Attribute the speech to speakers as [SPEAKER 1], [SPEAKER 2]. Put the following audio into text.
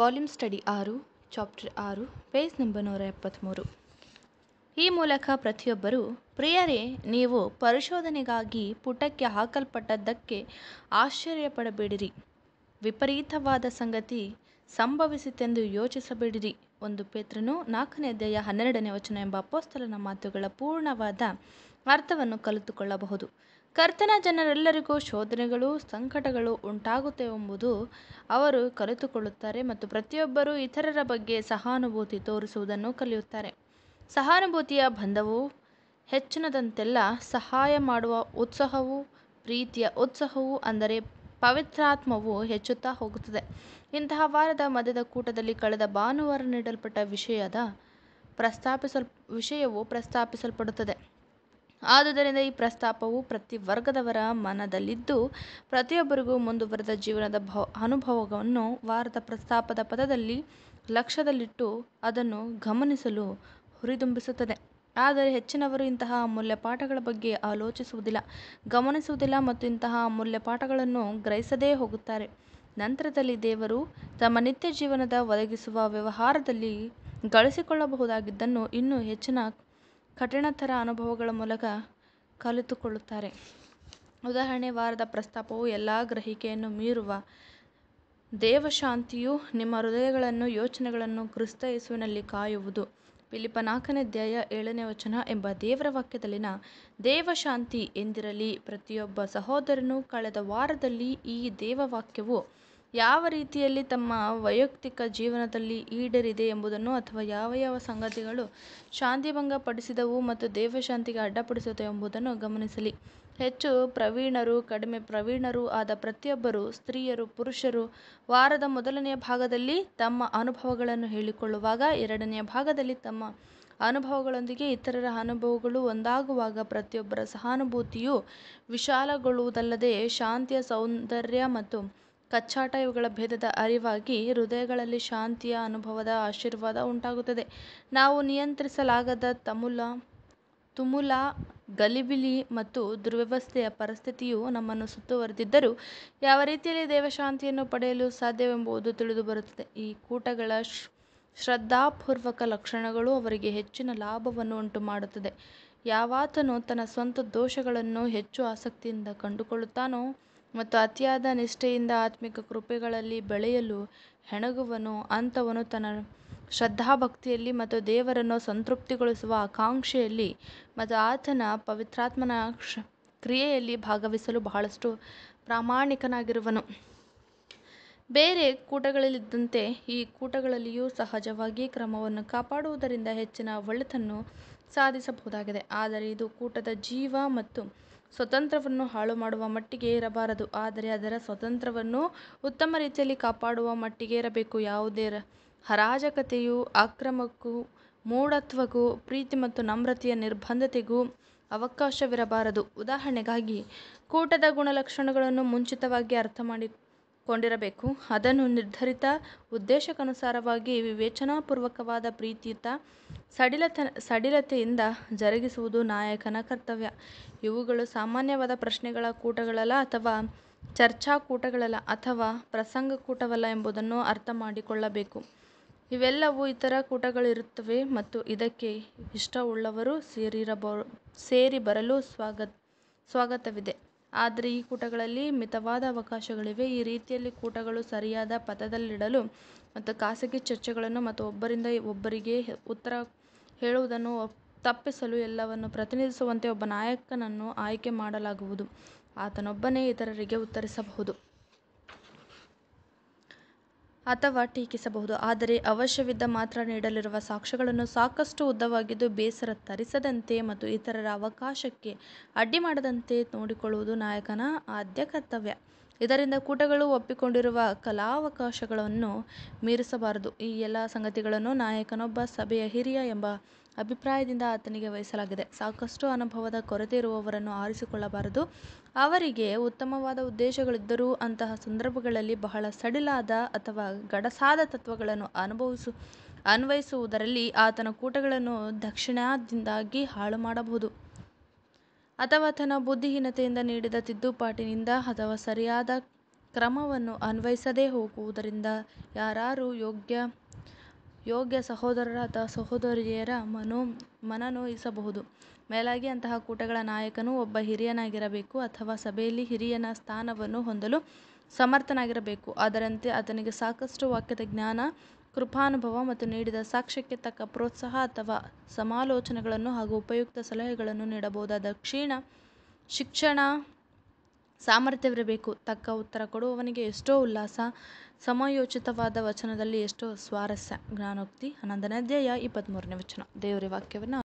[SPEAKER 1] Volume study ಆರು chapter ಆರು page number ನೂರ ಎಪ್ಪತ್ತ್ಮೂರು ಈ ಮೂಲಕ ಪ್ರತಿಯೊಬ್ಬರೂ, ಪ್ರಿಯರೇ, ನೀವು ಪರಿಶೋಧನೆಗಾಗಿ ಪುಟಕ್ಕೆ ಹಾಕಲ್ಪಟ್ಟದ್ದಕ್ಕೆ ಆಶ್ಚರ್ಯಪಡಬೇಡಿರಿ. ವಿಪರೀತವಾದ ಸಂಗತಿ ಸಂಭವಿಸಿತೆಂದು ಯೋಚಿಸಬೇಡಿರಿ. ಒಂದು ಪೇತ್ರನು ನಾಲ್ಕನೇ ಅಧ್ಯಾಯ ಹನ್ನೆರಡನೇ ವಚನ ಎಂಬ ಅಪೊಸ್ತಲನ ಮಾತುಗಳ ಪೂರ್ಣವಾದ ಅರ್ಥವನ್ನು ಕಲಿತುಕೊಳ್ಳಬಹುದು. ಕರ್ತನ ಜನರೆಲ್ಲರಿಗೂ ಶೋಧನೆಗಳು, ಸಂಕಟಗಳು ಉಂಟಾಗುತ್ತವೆಂಬುದು ಅವರು ಕಲಿತುಕೊಳ್ಳುತ್ತಾರೆ ಮತ್ತು ಪ್ರತಿಯೊಬ್ಬರೂ ಇತರರ ಬಗ್ಗೆ ಸಹಾನುಭೂತಿ ತೋರಿಸುವುದನ್ನು ಕಲಿಯುತ್ತಾರೆ. ಸಹಾನುಭೂತಿಯ ಬಂಧವು ಹೆಚ್ಚಿನದಂತೆಲ್ಲ ಸಹಾಯ ಮಾಡುವ ಉತ್ಸಾಹವು, ಪ್ರೀತಿಯ ಉತ್ಸಾಹವು ಅಂದರೆ ಪವಿತ್ರಾತ್ಮವು ಹೆಚ್ಚುತ್ತಾ ಹೋಗುತ್ತದೆ. ಇಂತಹ ವಾರದ ಮಧ್ಯದ ಕೂಟದಲ್ಲಿ ಕಳೆದ ಭಾನುವಾರ ನೀಡಲ್ಪಟ್ಟ ವಿಷಯದ ಪ್ರಸ್ತಾಪಿಸಲ್, ವಿಷಯವು ಪ್ರಸ್ತಾಪಿಸಲ್ಪಡುತ್ತದೆ. ಆದುದರಿಂದ ಈ ಪ್ರಸ್ತಾಪವು ಪ್ರತಿ ವರ್ಗದವರ ಮನದಲ್ಲಿದ್ದು, ಪ್ರತಿಯೊಬ್ಬರಿಗೂ ಮುಂದುವರೆದ ಜೀವನದ ಭ, ಅನುಭವವನ್ನು ವಾರದ ಪ್ರಸ್ತಾಪದ ಪದದಲ್ಲಿ ಲಕ್ಷ್ಯದಲ್ಲಿಟ್ಟು ಅದನ್ನು ಗಮನಿಸಲು ಹುರಿದುಂಬಿಸುತ್ತದೆ. ಆದರೆ ಹೆಚ್ಚಿನವರು ಇಂತಹ ಅಮೂಲ್ಯ ಪಾಠಗಳ ಬಗ್ಗೆ ಆಲೋಚಿಸುವುದಿಲ್ಲ, ಗಮನಿಸುವುದಿಲ್ಲ ಮತ್ತು ಇಂತಹ ಅಮೂಲ್ಯ ಪಾಠಗಳನ್ನು ಗ್ರಹಿಸದೇ ಹೋಗುತ್ತಾರೆ. ನಂತರದಲ್ಲಿ ದೇವರು ತಮ್ಮ ನಿತ್ಯ ಜೀವನದ ಒದಗಿಸುವ ವ್ಯವಹಾರದಲ್ಲಿ ಗಳಿಸಿಕೊಳ್ಳಬಹುದಾಗಿದ್ದನ್ನು ಇನ್ನೂ ಹೆಚ್ಚಿನ ಕಠಿಣತರ ಅನುಭವಗಳ ಮೂಲಕ ಕಲಿತುಕೊಳ್ಳುತ್ತಾರೆ. ಉದಾಹರಣೆ, ವಾರದ ಪ್ರಸ್ತಾಪವು ಎಲ್ಲ ಗ್ರಹಿಕೆಯನ್ನು ಮೀರುವ ದೇವಶಾಂತಿಯು ನಿಮ್ಮ ಹೃದಯಗಳನ್ನು, ಯೋಚನೆಗಳನ್ನು ಕ್ರಿಸ್ತ ಯೇಸುವಿನಲ್ಲಿ ಕಾಯುವುದು. ಫಿಲಿಪ ನಾಲ್ಕನೇ ಅಧ್ಯಾಯ ಏಳನೇ ವಚನ ಎಂಬ ದೇವರ ವಾಕ್ಯದಲ್ಲಿನ ದೇವಶಾಂತಿ ಎಂದಿರಲಿ, ಪ್ರತಿಯೊಬ್ಬ ಸಹೋದರನು ಕಳೆದ ವಾರದಲ್ಲಿ ಈ ದೇವವಾಕ್ಯವು ಯಾವ ರೀತಿಯಲ್ಲಿ ತಮ್ಮ ವೈಯಕ್ತಿಕ ಜೀವನದಲ್ಲಿ ಈಡೇರಿದೆ ಎಂಬುದನ್ನು ಅಥವಾ ಯಾವ ಯಾವ ಸಂಗತಿಗಳು ಶಾಂತಿಭಂಗ ಪಡಿಸಿದವು ಮತ್ತು ದೇವಶಾಂತಿಗೆ ಅಡ್ಡಪಡಿಸುತ್ತವೆ ಎಂಬುದನ್ನು ಗಮನಿಸಲಿ. ಹೆಚ್ಚು ಪ್ರವೀಣರು, ಕಡಿಮೆ ಪ್ರವೀಣರು ಆದ ಪ್ರತಿಯೊಬ್ಬರು, ಸ್ತ್ರೀಯರು, ಪುರುಷರು, ವಾರದ ಮೊದಲನೆಯ ಭಾಗದಲ್ಲಿ ತಮ್ಮ ಅನುಭವಗಳನ್ನು ಹೇಳಿಕೊಳ್ಳುವಾಗ ಎರಡನೆಯ ಭಾಗದಲ್ಲಿ ತಮ್ಮ ಅನುಭವಗಳೊಂದಿಗೆ ಇತರರ ಅನುಭವಗಳು ಒಂದಾಗುವಾಗ ಪ್ರತಿಯೊಬ್ಬರ ಸಹಾನುಭೂತಿಯು ವಿಶಾಲಗೊಳ್ಳುವುದಲ್ಲದೆ ಶಾಂತಿಯ ಸೌಂದರ್ಯ ಮತ್ತು ಕಚ್ಚಾಟ ಇವುಗಳ ಭೇದದ ಅರಿವಾಗಿ ಹೃದಯಗಳಲ್ಲಿ ಶಾಂತಿಯ ಅನುಭವದ ಆಶೀರ್ವಾದ ಉಂಟಾಗುತ್ತದೆ. ನಾವು ನಿಯಂತ್ರಿಸಲಾಗದ ತಮುಲ, ತುಮುಲ, ಗಲಿಬಿಲಿ ಮತ್ತು ದುರ್ವ್ಯವಸ್ಥೆಯ ಪರಿಸ್ಥಿತಿಯು ನಮ್ಮನ್ನು ಸುತ್ತುವರೆದಿದ್ದರೂ ಯಾವ ರೀತಿಯಲ್ಲಿ ದೇವಶಾಂತಿಯನ್ನು ಪಡೆಯಲು ಸಾಧ್ಯವೆಂಬುದು ತಿಳಿದುಬರುತ್ತದೆ. ಈ ಕೂಟಗಳ ಶ್ರದ್ಧಾಪೂರ್ವಕ ಲಕ್ಷಣಗಳು ಅವರಿಗೆ ಹೆಚ್ಚಿನ ಲಾಭವನ್ನು ಉಂಟುಮಾಡುತ್ತದೆ. ಯಾವಾತನು ತನ್ನ ಸ್ವಂತ ದೋಷಗಳನ್ನು ಹೆಚ್ಚು ಆಸಕ್ತಿಯಿಂದ ಕಂಡುಕೊಳ್ಳುತ್ತಾನೋ ಮತ್ತು ಅತಿಯಾದ ನಿಷ್ಠೆಯಿಂದ ಆತ್ಮಿಕ ಕೃಪೆಗಳಲ್ಲಿ ಬೆಳೆಯಲು ಹೆಣಗುವನು, ಅಂಥವನು ತನ್ನ ಶ್ರದ್ಧಾಭಕ್ತಿಯಲ್ಲಿ ಮತ್ತು ದೇವರನ್ನು ಸಂತೃಪ್ತಿಗೊಳಿಸುವ ಆಕಾಂಕ್ಷೆಯಲ್ಲಿ ಮತ್ತು ಆತನ ಪವಿತ್ರಾತ್ಮನ ಕ್ರಿಯೆಯಲ್ಲಿ ಭಾಗವಹಿಸಲು ಬಹಳಷ್ಟು ಪ್ರಾಮಾಣಿಕನಾಗಿರುವನು. ಬೇರೆ ಕೂಟಗಳಲ್ಲಿದ್ದಂತೆ ಈ ಕೂಟಗಳಲ್ಲಿಯೂ ಸಹಜವಾಗಿ ಕ್ರಮವನ್ನು ಕಾಪಾಡುವುದರಿಂದ ಹೆಚ್ಚಿನ ಒಳಿತನ್ನು ಸಾಧಿಸಬಹುದಾಗಿದೆ. ಆದರೆ ಇದು ಕೂಟದ ಜೀವ ಮತ್ತು ಸ್ವತಂತ್ರವನ್ನು ಹಾಳು ಮಾಡುವ ಮಟ್ಟಿಗೆ ಇರಬಾರದು, ಆದರೆ ಅದರ ಸ್ವತಂತ್ರವನ್ನು ಉತ್ತಮ ರೀತಿಯಲ್ಲಿ ಕಾಪಾಡುವ ಮಟ್ಟಿಗೆ ಇರಬೇಕು. ಯಾವುದೇ ಅರಾಜಕತೆಯು ಅಕ್ರಮಕ್ಕೂ, ಮೂಢತ್ವಕ್ಕೂ, ಪ್ರೀತಿ ಮತ್ತು ನಮ್ರತೆಯ ನಿರ್ಬಂಧತೆಗೂ ಅವಕಾಶವಿರಬಾರದು. ಉದಾಹರಣೆಗಾಗಿ, ಕೂಟದ ಗುಣಲಕ್ಷಣಗಳನ್ನು ಮುಂಚಿತವಾಗಿ ಅರ್ಥ ಮಾಡಿಕೊಂಡಿರಬೇಕು ಅದನ್ನು ನಿರ್ಧರಿತ ಉದ್ದೇಶಕ್ಕನುಸಾರವಾಗಿ ವಿವೇಚನಾಪೂರ್ವಕವಾದ ಪ್ರೀತಿಯುತ ಸಡಿಲತ, ಸಡಿಲತೆಯಿಂದ ಜರುಗಿಸುವುದು ನಾಯಕನ ಕರ್ತವ್ಯ. ಇವುಗಳು ಸಾಮಾನ್ಯವಾದ ಪ್ರಶ್ನೆಗಳ ಕೂಟಗಳಲ್ಲ ಅಥವಾ ಚರ್ಚಾ ಕೂಟಗಳಲ್ಲ ಅಥವಾ ಪ್ರಸಂಗ ಕೂಟವಲ್ಲ ಎಂಬುದನ್ನು ಅರ್ಥ ಮಾಡಿಕೊಳ್ಳಬೇಕು ಇವೆಲ್ಲವೂ ಇತರ ಕೂಟಗಳಿರುತ್ತವೆ ಮತ್ತು ಇದಕ್ಕೆ ಇಷ್ಟವುಳ್ಳವರು ಸೇರಿರಬ ಸೇರಿ ಬರಲು ಸ್ವಾಗತ, ಸ್ವಾಗತವಿದೆ. ಆದರೆ ಈ ಕೂಟಗಳಲ್ಲಿ ಮಿತವಾದ ಅವಕಾಶಗಳಿವೆ. ಈ ರೀತಿಯಲ್ಲಿ ಕೂಟಗಳು ಸರಿಯಾದ ಪಥದಲ್ಲಿಡಲು ಮತ್ತು ಖಾಸಗಿ ಚರ್ಚೆಗಳನ್ನು ಮತ್ತು ಒಬ್ಬರಿಂದ ಒಬ್ಬರಿಗೆ ಉತ್ತರ ಹೇಳುವುದನ್ನು ತಪ್ಪಿಸಲು ಎಲ್ಲವನ್ನು ಪ್ರತಿನಿಧಿಸುವಂತೆ ಒಬ್ಬ ನಾಯಕನನ್ನು ಆಯ್ಕೆ ಮಾಡಲಾಗುವುದು. ಆತನೊಬ್ಬನೇ ಇತರರಿಗೆ ಉತ್ತರಿಸಬಹುದು. ಅಥವಾ ಟೀಕಿಸಬಹುದು. ಆದರೆ ಅವಶ್ಯವಿದ್ದ ಮಾತ್ರ ನೀಡಲಿರುವ ಸಾಕ್ಷ್ಯಗಳನ್ನು ಸಾಕಷ್ಟು ಉದ್ದವಾಗಿದ್ದು ಬೇಸರ ತರಿಸದಂತೆ ಮತ್ತು ಇತರರ ಅವಕಾಶಕ್ಕೆ ಅಡ್ಡಿ ಮಾಡದಂತೆ ನೋಡಿಕೊಳ್ಳುವುದು ನಾಯಕನ ಆದ್ಯ ಕರ್ತವ್ಯ. ಇದರಿಂದ ಕೂಟಗಳು ಒಪ್ಪಿಕೊಂಡಿರುವ ಕಲಾವಕಾಶಗಳನ್ನು ಮೀರಿಸಬಾರದು. ಈ ಎಲ್ಲ ಸಂಗತಿಗಳನ್ನು ನಾಯಕನೊಬ್ಬ ಸಭೆಯ ಹಿರಿಯ ಎಂಬ ಅಭಿಪ್ರಾಯದಿಂದ ಆತನಿಗೆ ವಹಿಸಲಾಗಿದೆ. ಸಾಕಷ್ಟು ಅನುಭವದ ಕೊರತೆ ಇರುವವರನ್ನು ಆರಿಸಿಕೊಳ್ಳಬಾರದು. ಅವರಿಗೆ ಉತ್ತಮವಾದ ಉದ್ದೇಶಗಳಿದ್ದರೂ ಅಂತಹ ಸಂದರ್ಭಗಳಲ್ಲಿ ಬಹಳ ಸಡಿಲಾದ ಅಥವಾ ಗಡಸಾದ ತತ್ವಗಳನ್ನು ಅನುಭವಿಸು, ಅನ್ವಯಿಸುವುದರಲ್ಲಿ ಆತನ ಕೂಟಗಳನ್ನು ದಕ್ಷಿಣದಿಂದಾಗಿ ಹಾಳು ಮಾಡಬಹುದು. ಅಥವಾ ತನ್ನ ಬುದ್ಧಿಹೀನತೆಯಿಂದ ನೀಡಿದ ತಿದ್ದುಪಾಟಿನಿಂದ ಅಥವಾ ಸರಿಯಾದ ಕ್ರಮವನ್ನು ಅನ್ವಯಿಸದೇ ಹೋಗುವುದರಿಂದ ಯಾರಾರು ಯೋಗ್ಯ ಯೋಗ್ಯ ಸಹೋದರರ ಅಥವಾ ಸಹೋದರಿಯರ ಮನೋ, ಮನನೋಯಿಸಬಹುದು. ಮೇಲಾಗಿ ಅಂತಹ ಕೂಟಗಳ ನಾಯಕನು ಒಬ್ಬ ಹಿರಿಯನಾಗಿರಬೇಕು ಅಥವಾ ಸಭೆಯಲ್ಲಿ ಹಿರಿಯನ ಸ್ಥಾನವನ್ನು ಹೊಂದಲು ಸಮರ್ಥನಾಗಿರಬೇಕು. ಅದರಂತೆ ಆತನಿಗೆ ಸಾಕಷ್ಟು ವಾಕ್ಯದ ಜ್ಞಾನ, ಕೃಪಾನುಭವ ಮತ್ತು ನೀಡಿದ ಸಾಕ್ಷ್ಯಕ್ಕೆ ತಕ್ಕ ಪ್ರೋತ್ಸಾಹ ಅಥವಾ ಸಮಾಲೋಚನೆಗಳನ್ನು ಹಾಗೂ ಉಪಯುಕ್ತ ಸಲಹೆಗಳನ್ನು ನೀಡಬಹುದಾದ ಕ್ಷೀಣ ಶಿಕ್ಷಣ ಸಾಮರ್ಥ್ಯವಿರಬೇಕು. ತಕ್ಕ ಉತ್ತರ ಕೊಡುವವನಿಗೆ ಎಷ್ಟೋ ಉಲ್ಲಾಸ, ಸಮಯೋಚಿತವಾದ ವಚನದಲ್ಲಿ ಎಷ್ಟೋ ಸ್ವಾರಸ್ಯ. ಜ್ಞಾನೋಕ್ತಿ ಹನ್ನೊಂದನೇ ಅಧ್ಯಾಯ ಇಪ್ಪತ್ತ್ಮೂರನೇ ವಚನ. ದೇವರ ವಾಕ್ಯವನ್ನು